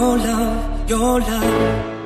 your love, your love.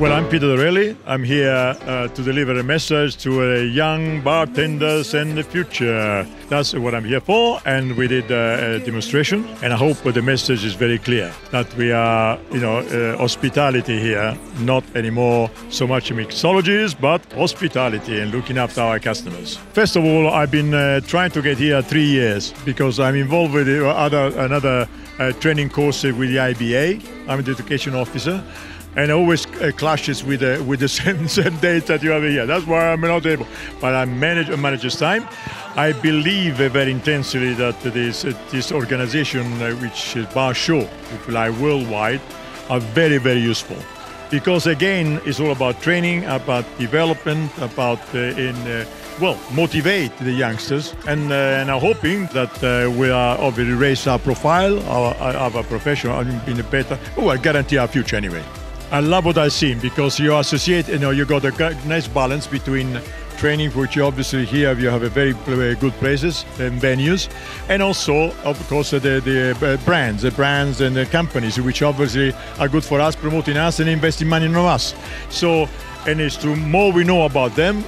Well, I'm Peter Dorelli. I'm here uh, to deliver a message to uh, young bartenders and the future. That's what I'm here for, and we did uh, a demonstration. And I hope the message is very clear that we are, you know, uh, hospitality here, not anymore so much mixologies, but hospitality and looking after our customers. First of all, I've been uh, trying to get here three years because I'm involved with other another uh, training course with the IBA. I'm the education officer and always uh, clashes with the with the same, same dates that you have here. That's why I'm not able. But I manage manages time. I believe uh, very intensely that this uh, this organization, uh, which is Bar Show, which fly worldwide, are very very useful. Because again, it's all about training, about development, about uh, in uh, well motivate the youngsters, and uh, and I'm hoping that uh, we are obviously raise our profile, our our, our professional, in a better. Oh, I guarantee our future anyway. I love what I've seen because you associate, you know, you got a nice balance between training, which you obviously here you have a very, very good places and venues, and also, of course, the, the uh, brands, the brands and the companies, which obviously are good for us, promoting us and investing money in us. So, and it's the more we know about them,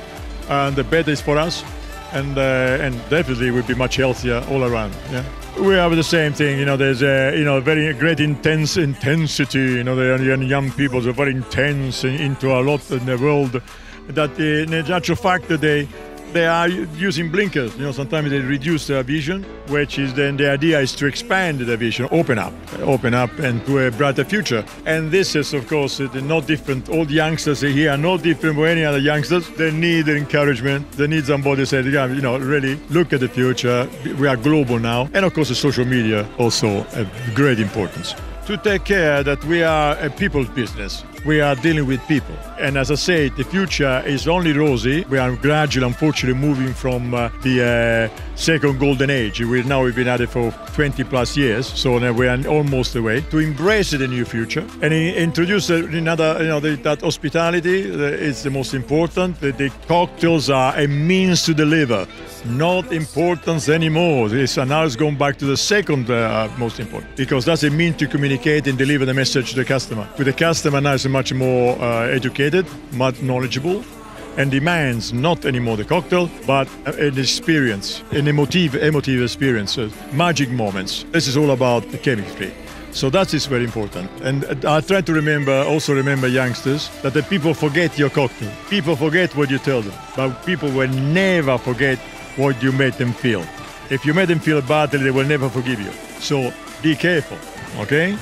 and the better it's for us, and uh, and definitely we'll be much healthier all around. Yeah. We have the same thing, you know. There's a you know very great intense intensity. You know, the young, people are very intense in- into a lot in the world. That uh, in actual fact that they they are using blinkers. You know, sometimes they reduce their vision, which is then the idea is to expand the vision, open up, open up, and to a brighter future. And this is, of course, not different. All the youngsters here are no different from any other youngsters. They need encouragement. They need somebody to say, "Yeah, you know, really look at the future. We are global now, and of course, the social media also have great importance to take care that we are a people's business. We are dealing with people. And as I say, the future is only rosy. We are gradually, unfortunately, moving from uh, the uh, second golden age. We now we've been at it for 20 plus years, so now we are almost away to embrace the new future and introduce another, you know, the, that hospitality is the most important. The, the cocktails are a means to deliver, not importance anymore. This and now it's going back to the second uh, most important because that's a mean to communicate and deliver the message to the customer. With the customer now is much more uh, educated, much knowledgeable, and demands not anymore the cocktail, but an experience, an emotive, emotive experience, uh, magic moments. This is all about the chemistry. So that is very important. And uh, I try to remember, also remember youngsters, that the people forget your cocktail. People forget what you tell them, but people will never forget what you made them feel. If you made them feel badly, they will never forgive you. So be careful, okay?